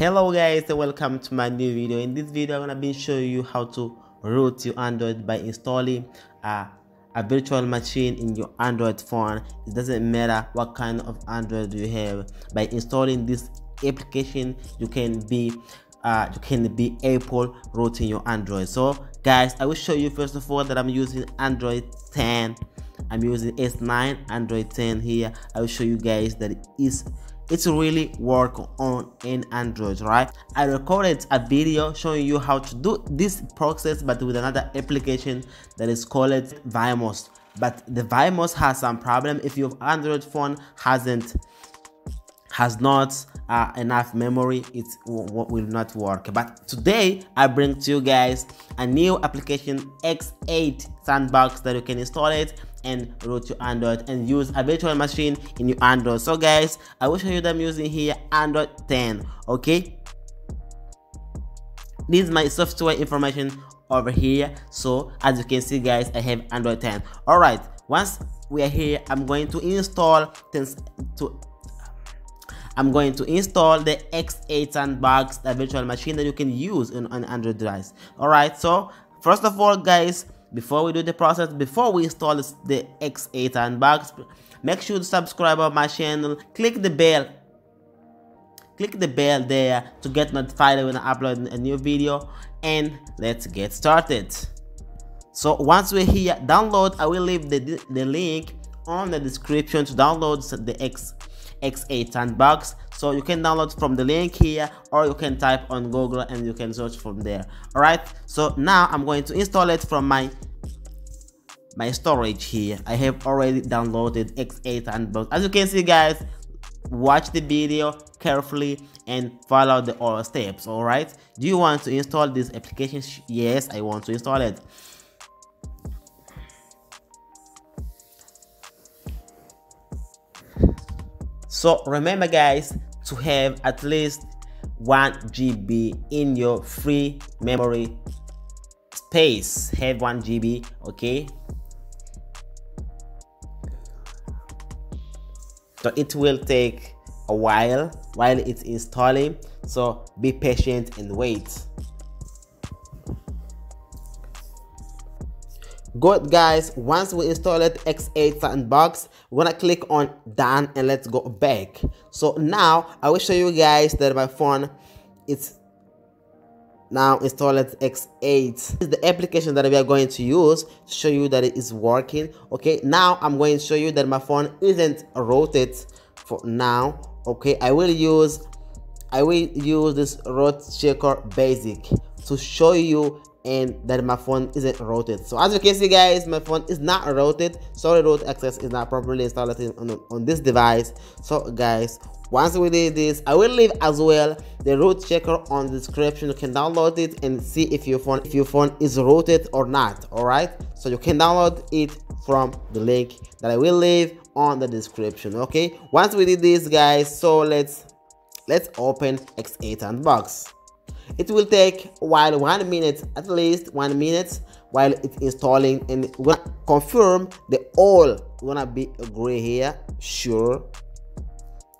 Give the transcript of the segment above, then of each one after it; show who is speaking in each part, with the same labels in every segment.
Speaker 1: hello guys and welcome to my new video. In this video i'm gonna be showing you how to root your android by installing a, a virtual machine in your android phone. It doesn't matter what kind of android you have. By installing this application you can be uh, you can be able rooting your android. So guys i will show you first of all that i'm using android 10 i'm using s9 android 10 here. I will show you guys that it is it's really work on in android right? I recorded a video showing you how to do this process but with another application that is called VMOS. But the VMOS has some problem. If your android phone hasn't has not uh, enough memory it will not work. But today i bring to you guys a new application x8 sandbox that you can install it and root to android and use a virtual machine in your android. So guys i will show you that i'm using here android 10 okay? This is my software information over here. So as you can see guys i have android 10 all right once we are here i'm going to install things to I'm going to install the X8 Sandbox, the virtual machine that you can use on an Android device. Alright, so first of all, guys, before we do the process before we install the x8 sandbox make sure to subscribe on my channel. Click the bell. Click the bell there to get notified when i upload a new video. And let's get started. So once we're here download i will leave the, the link on the description to download the x x8 sandbox. So you can download from the link here or you can type on google and you can search from there. All right so now i'm going to install it from my my storage here. I have already downloaded x8 sandbox. As you can see guys watch the video carefully and follow the all steps. All right do you want to install this application? Yes i want to install it so remember guys to have at least 1 GB in your free memory space. Have 1 GB okay? So it will take a while while it's installing. So be patient and wait good guys. Once we install it x8 sandbox we're gonna click on done and let's go back. So now i will show you guys that my phone is now install it x8 this is the application that we are going to use to show you that it is working. Okay now i'm going to show you that my phone isn't rooted for now. Okay i will use i will use this root checker basic to show you and that my phone isn't rooted so as you can see guys my phone is not rooted sorry root access is not properly installed on, on this device. So guys once we did this i will leave as well the root checker on the description. You can download it and see if your phone if your phone is rooted or not all right? So you can download it from the link that i will leave on the description okay? Once we did this guys so let's let's open x8 sandbox it will take while one minute at least one minute while it's installing and we're gonna confirm the all gonna be gray here sure.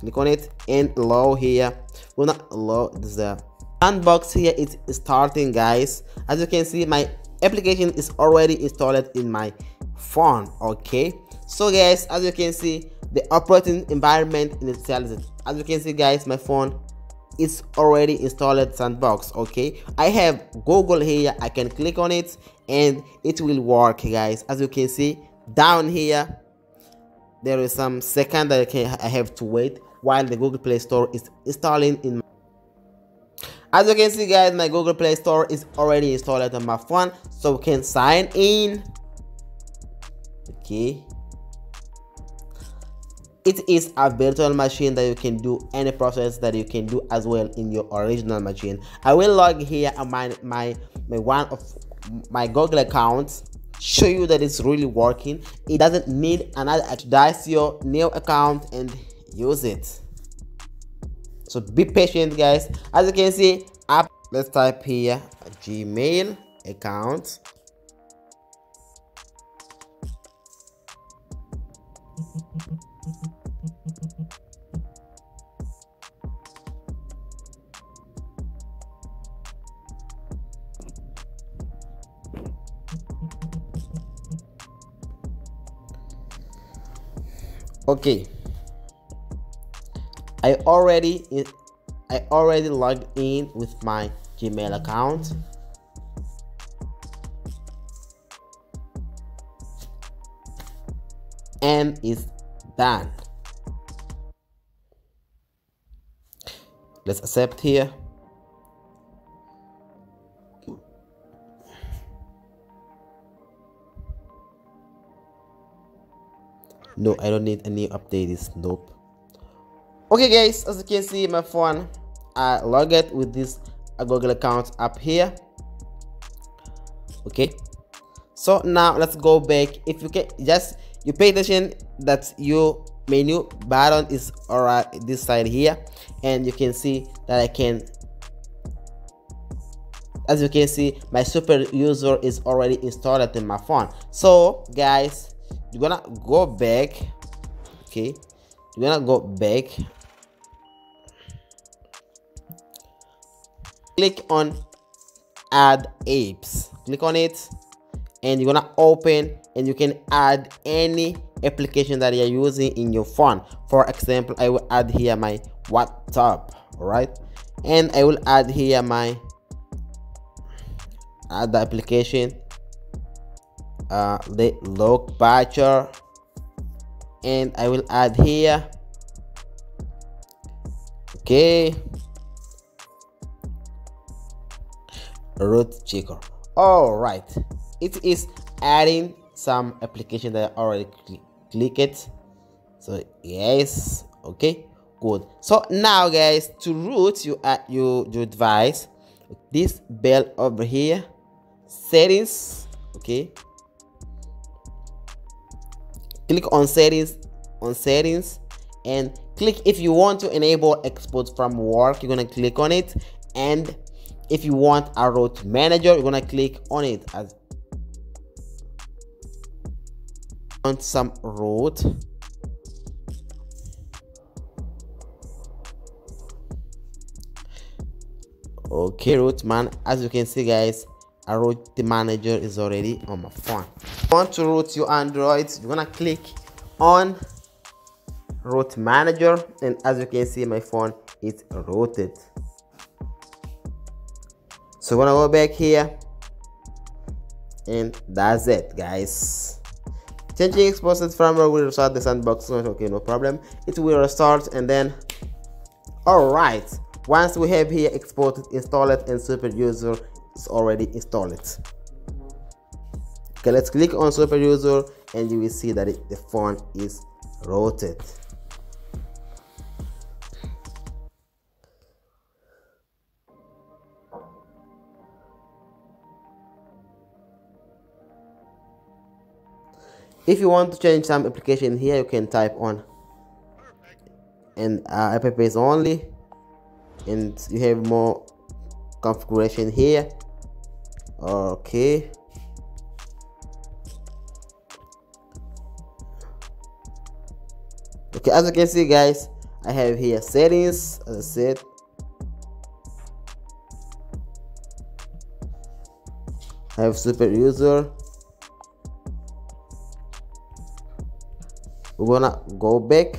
Speaker 1: Click on it and low here we're not low the sandbox it's starting guys. As you can see my application is already installed in my phone okay? So guys as you can see the operating environment in itself as you can see guys my phone is already installed sandbox okay? I have google here i can click on it and it will work guys. As you can see down here there is some second that I, can, I have to wait while the google play store is installing in as you can see guys my google play store is already installed on my phone so we can sign in. Okay it is a virtual machine that you can do any process that you can do as well in your original machine. I will log here on my my my one of my google account show you that it's really working. It doesn't need another dice your new account and use it. So be patient guys. As you can see let's type here gmail account okay. I already I already logged in with my Gmail account. And it's done. Let's accept here no i don't need any updates. Nope. Okay guys as you can see my phone i logged with this uh, google account up here. Okay. So now let's go back. If you can just you pay attention that your menu button is alright this side here. And you can see that i can as you can see my super user is already installed in my phone. So guys you're gonna go back okay? You're gonna go back. Click on add apps click on it and you're gonna open and you can add any application that you're using in your phone. For example i will add here my whatsapp all right and i will add here my add the application uh, the log patcher. And I will add here. Okay. Root checker all right. It is adding some application that I already cl click it so yes. Okay. Good. So now guys to root you add your, your device this bell over here. Settings. Okay click on settings on settings and click if you want to enable Xposed framework you're gonna click on it. And if you want a route manager you're gonna click on it as some route. Okay route man as you can see guys a route manager is already on my phone. Want to root your android you're gonna click on route manager and as you can see my phone is rooted. So we're gonna go back here and that's it guys. Changing Xposed framework will restart the sandbox okay no problem. It will restart and then all right. Once we have here exported install it and super user is already installed okay let's click on super user and you will see that it, the phone is rotated if you want to change some application here you can type on and uh, app only and you have more configuration here okay okay as you can see guys i have here settings as i said. I have super user. We're gonna go back.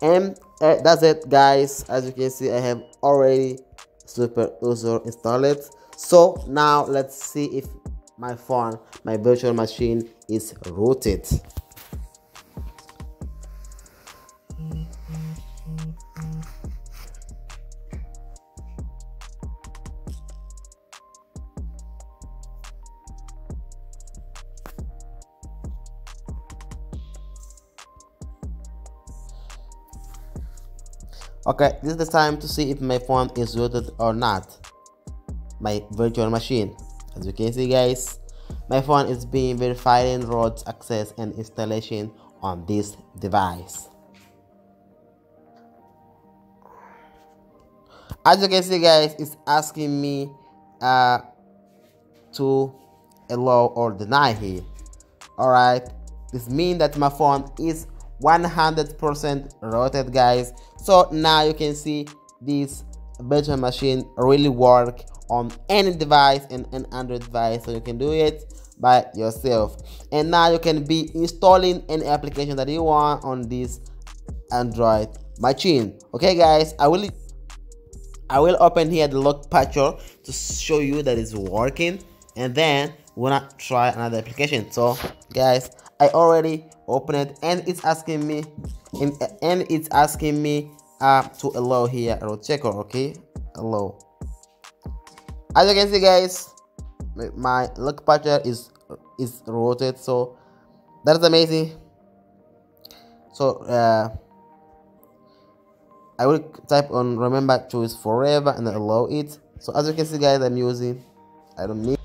Speaker 1: And uh, that's it guys. As you can see i have already super user installed so now let's see if my phone my virtual machine is rooted. Okay this is the time to see if my phone is rooted or not my virtual machine. As you can see guys my phone is being verified in root access and installation on this device. As you can see guys it's asking me uh, to allow or deny here all right this means that my phone is 100% rooted guys. So now you can see this virtual machine really work on any device and an android device so you can do it by yourself. And now you can be installing any application that you want on this android machine. Okay guys i will i will open here the lock patcher to show you that it's working and then we're gonna try another application. So guys i already open it and it's asking me and it's asking me uh to allow here a checker okay? Allow as you can see guys my lock patcher is is rotated so that's amazing. So uh I will type on remember choose forever and allow it. So as you can see guys I'm using I don't need